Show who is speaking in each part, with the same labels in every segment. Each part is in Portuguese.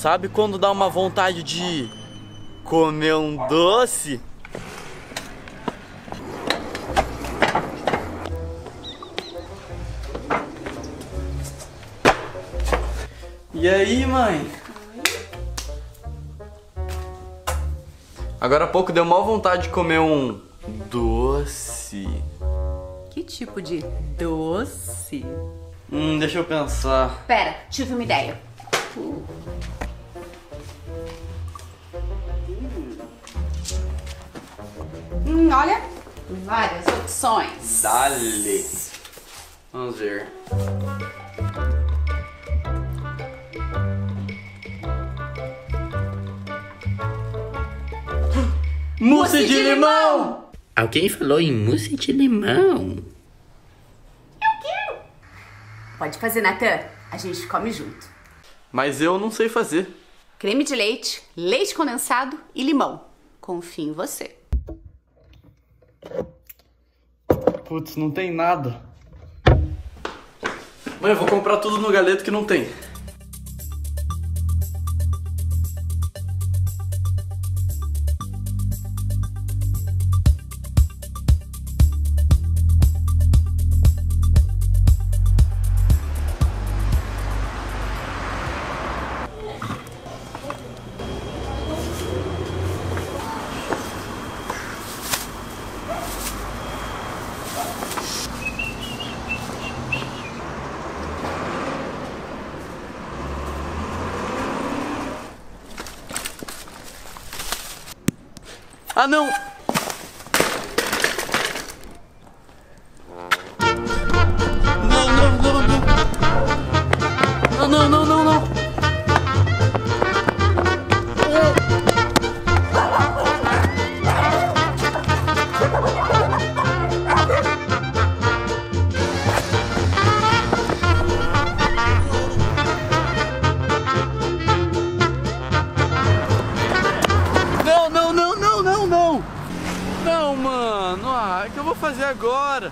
Speaker 1: Sabe quando dá uma vontade de comer um doce? E aí, mãe? Agora há pouco deu mal vontade de comer um doce.
Speaker 2: Que tipo de doce?
Speaker 1: Hum, deixa eu pensar.
Speaker 2: Pera, tive uma ideia. Hum, olha, várias opções.
Speaker 1: Dale. Vamos ver. Mousse de limão!
Speaker 3: Alguém falou em mousse de limão.
Speaker 2: Pode fazer, Natan. A gente come junto.
Speaker 1: Mas eu não sei fazer.
Speaker 2: Creme de leite, leite condensado e limão. Confio em você.
Speaker 1: Putz, não tem nada. Mãe, eu vou comprar tudo no galeto que não tem. Ah, não! Ah, o que eu vou fazer agora?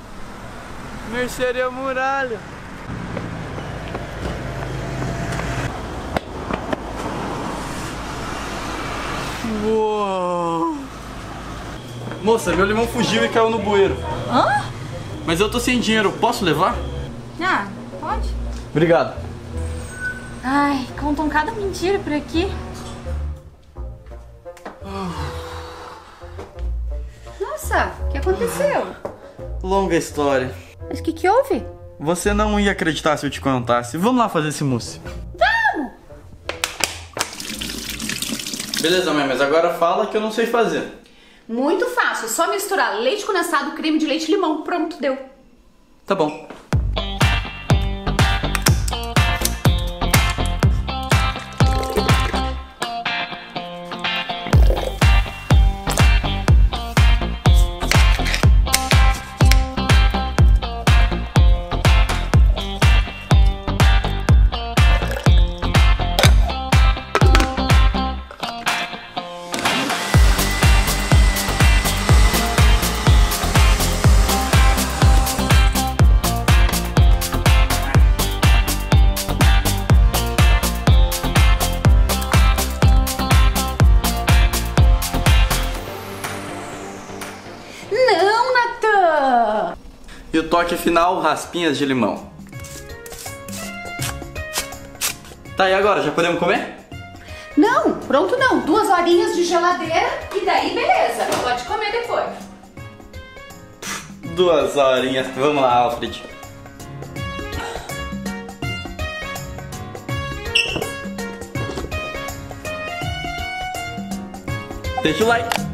Speaker 1: Mercearia muralha. Uou. Moça, meu limão fugiu e caiu no bueiro.
Speaker 2: Hã?
Speaker 1: Mas eu tô sem dinheiro, posso levar?
Speaker 2: Ah, pode.
Speaker 1: Obrigado.
Speaker 2: Ai, contam cada mentira por aqui. Nossa, o que aconteceu?
Speaker 1: Longa história.
Speaker 2: Mas o que, que houve?
Speaker 1: Você não ia acreditar se eu te contasse. Vamos lá fazer esse mousse.
Speaker 2: Vamos!
Speaker 1: Beleza, mãe, mas agora fala que eu não sei fazer.
Speaker 2: Muito fácil, é só misturar leite condensado, creme de leite e limão. Pronto, deu.
Speaker 1: Tá bom. Toque final, raspinhas de limão. Tá, e agora? Já podemos comer?
Speaker 2: Não, pronto não. Duas horinhas de geladeira e daí beleza. Pode comer depois.
Speaker 1: Duas horinhas. Vamos lá, Alfred. Deixa o like.